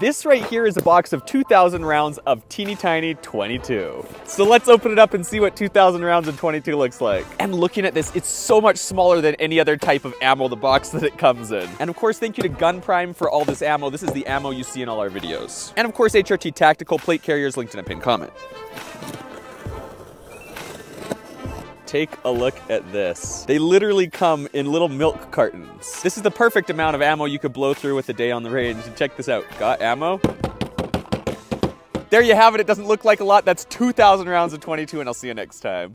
This right here is a box of 2,000 rounds of teeny tiny 22. So let's open it up and see what 2,000 rounds of 22 looks like. And looking at this, it's so much smaller than any other type of ammo the box that it comes in. And of course, thank you to Gun Prime for all this ammo. This is the ammo you see in all our videos. And of course, HRT Tactical plate carriers linked in a pinned comment. Take a look at this. They literally come in little milk cartons. This is the perfect amount of ammo you could blow through with a day on the range. And check this out. Got ammo? There you have it. It doesn't look like a lot. That's 2,000 rounds of 22, and I'll see you next time.